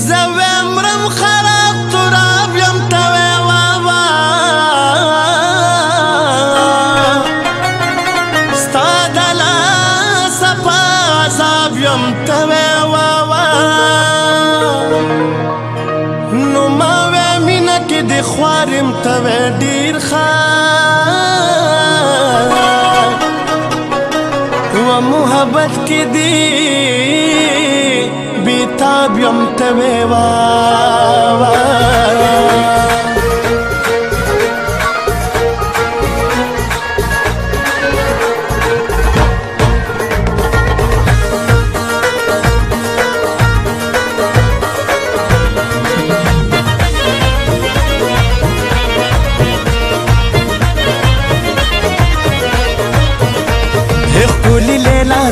زوی مرم خراب تراب یم توی بابا ستا دلا سپا عذاب یم توی بابا نو ما وی مینه که دی خواریم توی دیر خواه و محبت که دی تميما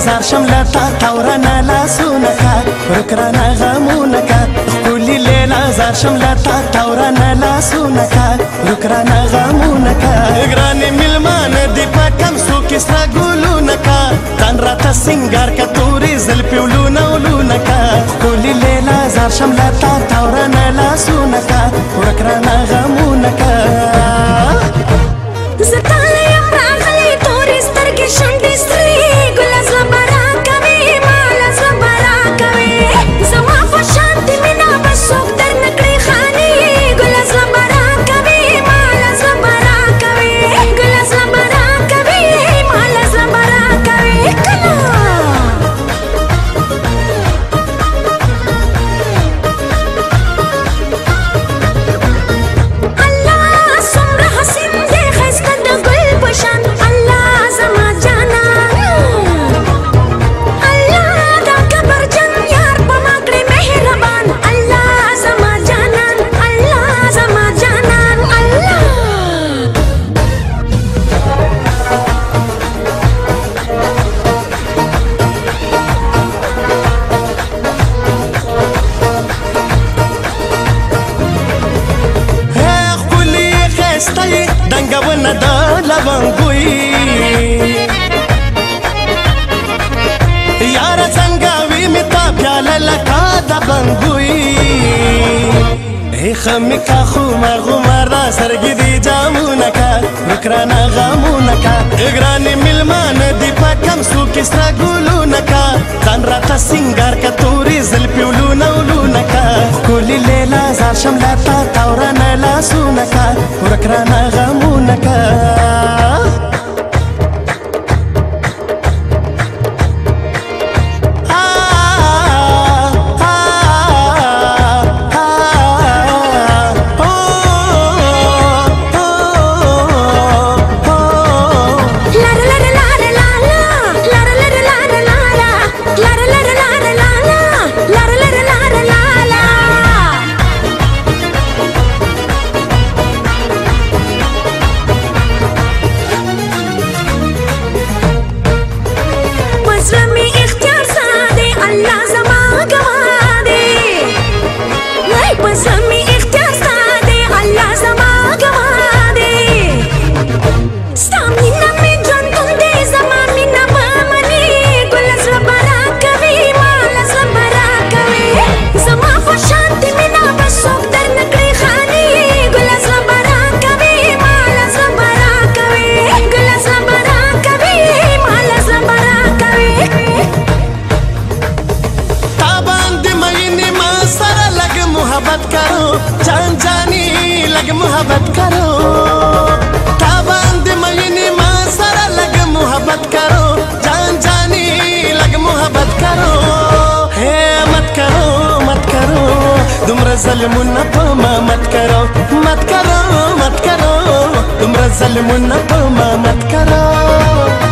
زار شملتا تورنا لا سونکا پرکرانه غمونه کا ښکلي لیلا زار شم له تا تورانه لاسونه کا پرکرانه غمونه کا ګرانې میلمانه دي په کم څو کې سره ګلونه کا تن راته سینګار کا تورې زلفې ولونه ولونه کا ښکلي لیلا زار شم له تا تورانه سخن گویی ای خمی که خومر غومر دا سرگیدی جامونه که رکرانا غامونه که اگرانی ملمانه دی پا کم سو کسرا گلونه که خان را قسنگار که توری زلپیولو نولونه که کولی لیلا زار شملاتا تورانه لاسونه که رکرانا غامونه ظلمونا فما ما تكرهوا ما تكرهوا ما تكرهوا تمرة ظلمونا فما ما تكرهوا